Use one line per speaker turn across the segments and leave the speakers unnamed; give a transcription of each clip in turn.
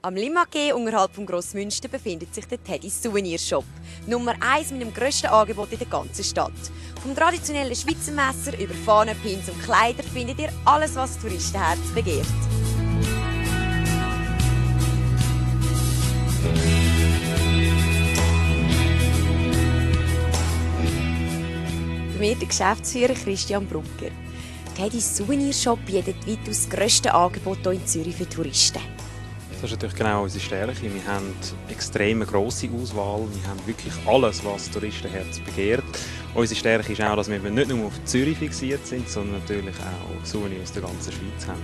Am Limagé unterhalb von Grossmünster befindet sich der Teddys Souvenir Shop. Nummer 1 mit dem grössten Angebot in der ganzen Stadt. Vom traditionellen Schweizer Messer über Fahnen, Pins und Kleider findet ihr alles, was Touristenherz begehrt. Bei mir der Geschäftsführer Christian. Teddys Souvenir Shop bietet weitaus das grösste Angebot hier in Zürich für Touristen.
Das ist natürlich genau unsere Stärke. Wir haben extrem grosse Auswahl. Wir haben wirklich alles, was Touristenherz begehrt. Unsere Stärke ist auch, dass wir nicht nur auf Zürich fixiert sind, sondern natürlich auch Souvenirs aus der ganzen Schweiz haben.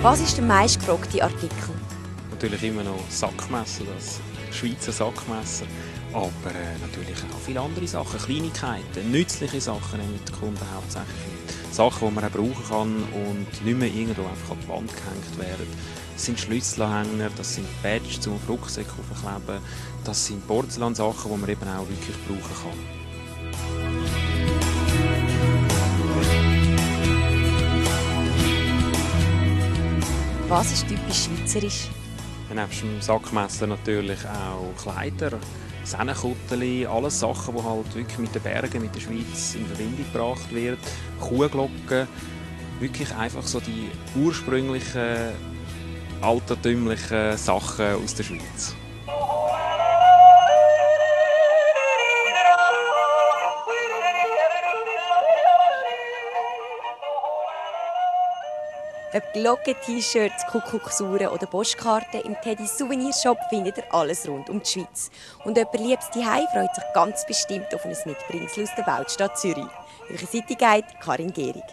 Was ist der meistgefragte Artikel?
Natürlich immer noch Sackmesser, das Schweizer Sackmesser. Aber äh, natürlich auch viele andere Sachen, Kleinigkeiten, nützliche Sachen nehmen die Kunden hauptsächlich. Sachen, die man auch brauchen kann und nicht mehr irgendwo einfach an die Wand gehängt werden. Das sind Schlüsselanhänger, das sind Badges zum Rucksack aufkleben, das sind Porzellansachen, die man eben auch wirklich brauchen kann.
Was ist typisch schweizerisch?
Neben dem Sackmesser natürlich auch Kleider, Sennenkutteli, alles Sachen, die halt wirklich mit den Bergen, mit der Schweiz in Verbindung gebracht werden. Kuhglocken, wirklich einfach so die ursprünglichen, altertümlichen Sachen aus der Schweiz.
Ob Glocken, T-Shirts, Kuckucksuhren oder Postkarten, im Teddy Souvenir Shop findet ihr alles rund um die Schweiz. Und jemand liebes Zuhause freut sich ganz bestimmt auf ein Mitbringsel aus der Weltstadt Zürich. Eure City Guide Karin Gehrig.